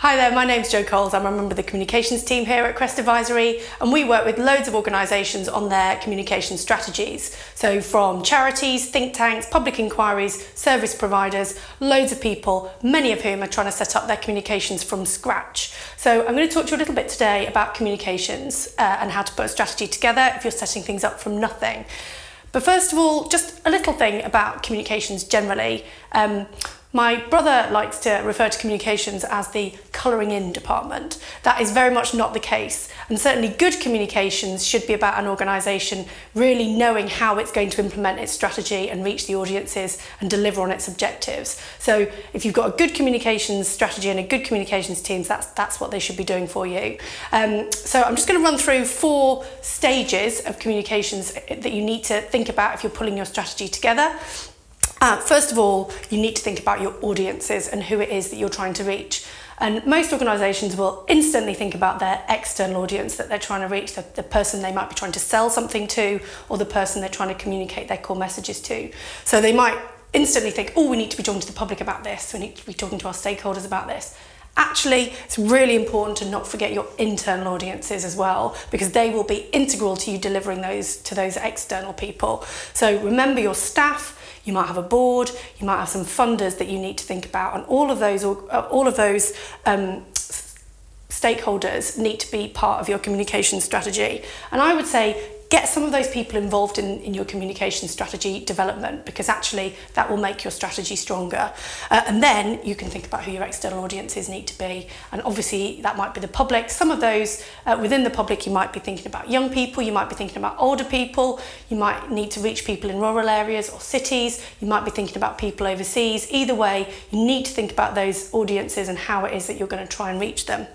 Hi there, my name's Jo Coles. I'm a member of the communications team here at Crest Advisory and we work with loads of organisations on their communication strategies. So from charities, think tanks, public inquiries, service providers, loads of people, many of whom are trying to set up their communications from scratch. So I'm going to talk to you a little bit today about communications uh, and how to put a strategy together if you're setting things up from nothing. But first of all, just a little thing about communications generally. Um, my brother likes to refer to communications as the colouring in department. That is very much not the case. And certainly good communications should be about an organisation really knowing how it's going to implement its strategy and reach the audiences and deliver on its objectives. So if you've got a good communications strategy and a good communications team, that's, that's what they should be doing for you. Um, so I'm just going to run through four stages of communications that you need to think about if you're pulling your strategy together. Uh, first of all, you need to think about your audiences and who it is that you're trying to reach. And most organisations will instantly think about their external audience that they're trying to reach, the, the person they might be trying to sell something to, or the person they're trying to communicate their core messages to. So they might instantly think, oh, we need to be talking to the public about this, we need to be talking to our stakeholders about this. Actually, it's really important to not forget your internal audiences as well, because they will be integral to you delivering those to those external people. So remember your staff, you might have a board, you might have some funders that you need to think about, and all of those, uh, all of those um, stakeholders need to be part of your communication strategy. And I would say get some of those people involved in, in your communication strategy development because actually that will make your strategy stronger. Uh, and then you can think about who your external audiences need to be. And obviously that might be the public. Some of those uh, within the public, you might be thinking about young people, you might be thinking about older people, you might need to reach people in rural areas or cities, you might be thinking about people overseas. Either way, you need to think about those audiences and how it is that you're going to try and reach them.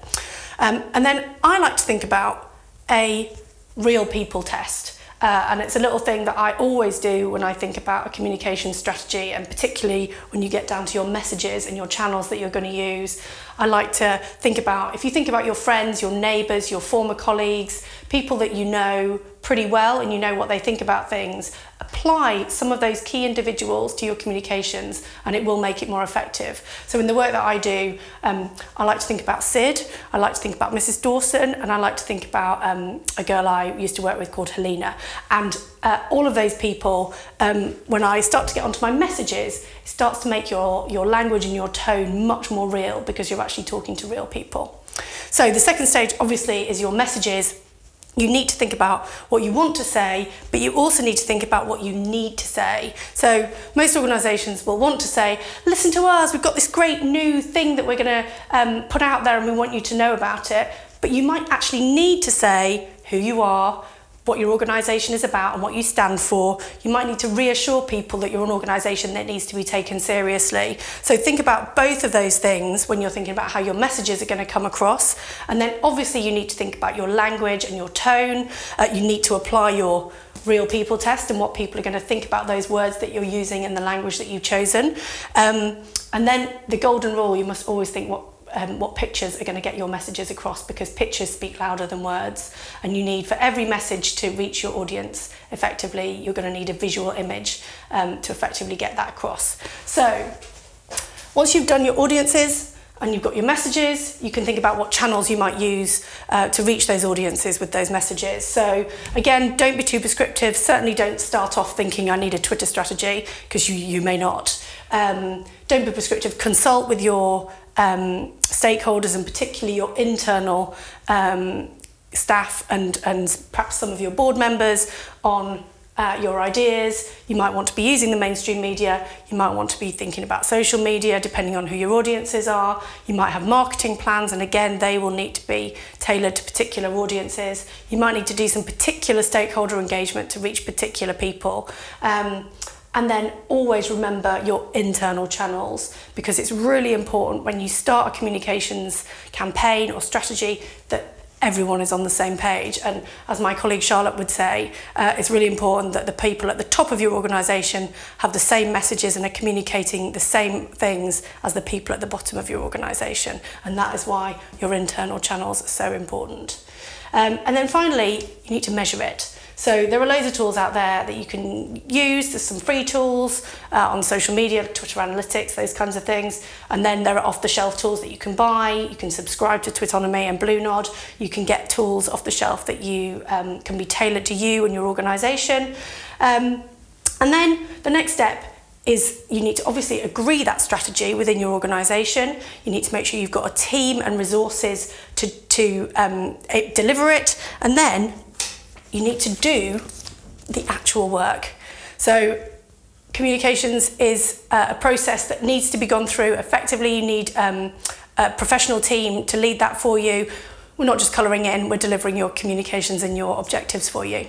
Um, and then I like to think about a real people test. Uh, and it's a little thing that I always do when I think about a communication strategy and particularly when you get down to your messages and your channels that you're going to use. I like to think about, if you think about your friends, your neighbours, your former colleagues, people that you know pretty well and you know what they think about things, apply some of those key individuals to your communications and it will make it more effective. So in the work that I do, um, I like to think about Sid, I like to think about Mrs Dawson and I like to think about um, a girl I used to work with called Helena. And uh, all of those people, um, when I start to get onto my messages, it starts to make your, your language and your tone much more real because you're actually talking to real people. So the second stage obviously is your messages you need to think about what you want to say, but you also need to think about what you need to say. So most organisations will want to say, listen to us, we've got this great new thing that we're going to um, put out there and we want you to know about it. But you might actually need to say who you are, what your organisation is about and what you stand for. You might need to reassure people that you're an organisation that needs to be taken seriously. So think about both of those things when you're thinking about how your messages are going to come across. And then obviously you need to think about your language and your tone. Uh, you need to apply your real people test and what people are going to think about those words that you're using and the language that you've chosen. Um, and then the golden rule, you must always think what um, what pictures are going to get your messages across because pictures speak louder than words and you need for every message to reach your audience effectively you're going to need a visual image um, to effectively get that across. So once you've done your audiences and you've got your messages, you can think about what channels you might use uh, to reach those audiences with those messages. So again, don't be too prescriptive. Certainly don't start off thinking I need a Twitter strategy because you, you may not. Um, don't be prescriptive. Consult with your um, stakeholders and particularly your internal um, staff and, and perhaps some of your board members on uh, your ideas. You might want to be using the mainstream media. You might want to be thinking about social media, depending on who your audiences are. You might have marketing plans, and again, they will need to be tailored to particular audiences. You might need to do some particular stakeholder engagement to reach particular people. Um, and then always remember your internal channels because it's really important when you start a communications campaign or strategy that everyone is on the same page. And as my colleague Charlotte would say, uh, it's really important that the people at the top of your organisation have the same messages and are communicating the same things as the people at the bottom of your organisation. And that is why your internal channels are so important. Um, and then finally, you need to measure it. So there are loads of tools out there that you can use. There's some free tools uh, on social media, Twitter Analytics, those kinds of things. And then there are off-the-shelf tools that you can buy. You can subscribe to Twitonomy and Bluenod. You can get tools off the shelf that you um, can be tailored to you and your organisation. Um, and then the next step is you need to obviously agree that strategy within your organisation. You need to make sure you've got a team and resources to, to um, deliver it. And then you need to do the actual work. So communications is uh, a process that needs to be gone through effectively. You need um, a professional team to lead that for you. We're not just colouring in, we're delivering your communications and your objectives for you.